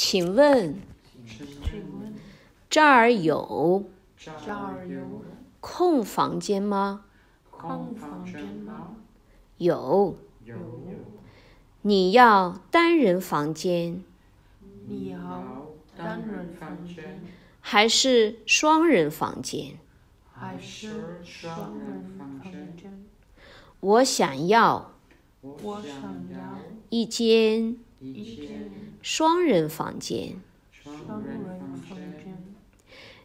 请问请问这儿有这儿有空房间吗？空房间吗？有。有。你要单人房间你要单人房间还是双人房间？还是双人房间？我想要我想要一间一间双人房间。双人房间。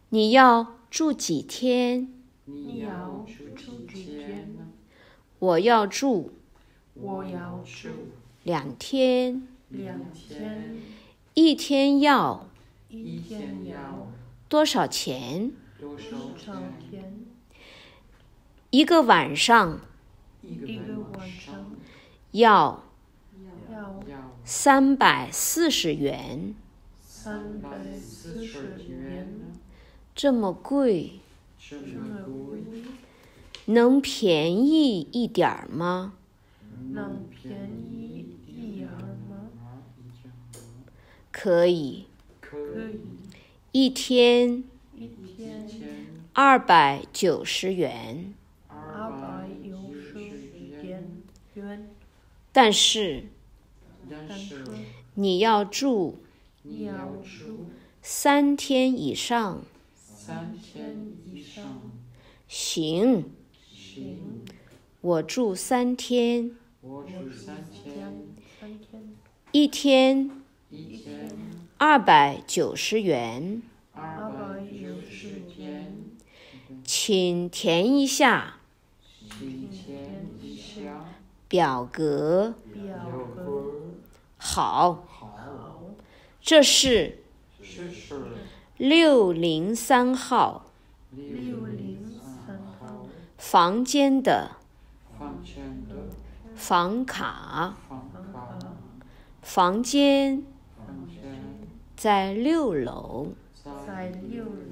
你要住几天？你要住几天？我要住我要住两天，两天，一天要一天要多少钱？多少钱？一个晚上一个晚上要要三百四十元，三百四十元，这么贵，这么贵，能便宜一点儿吗？能便宜一点吗？可以，可以，一天一天二百九十元，二百九十元元，但是你要住你要住三天以上。三天以上，行，行，我住三天，我住三天，三天，一天一天二百九十元，二百九十元，请填一下请填一下表格。表格。好，这是六零三号。房间的。房卡，房，间。房间在六楼。在六楼。